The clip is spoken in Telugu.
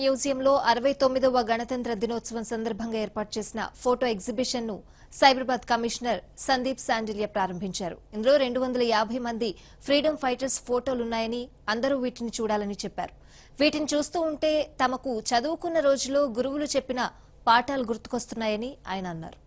మ్యూజియంలో అరవై తొమ్మిదవ గణతంత్ర దినోత్సవం సందర్భంగా ఏర్పాటు చేసిన ఫోటో ఎగ్జిబిషన్ను సైబరాబాద్ కమిషనర్ సందీప్ శాండిల్య ప్రారంభించారు. ఇందులో రెండు వందల యాభై మంది ఫ్రీడమ్ ఫైటర్స్ ఫోటోలున్నాయని అందరూ వీటిని చూడాలని చెప్పారు. వీటిని చూస్తూ ఉంటే తమకు చదువుకున్న రోజులో గురువులు చెప్పిన పాఠాలు గుర్తుకొస్తున్నాయని ఆయన అన్నారు.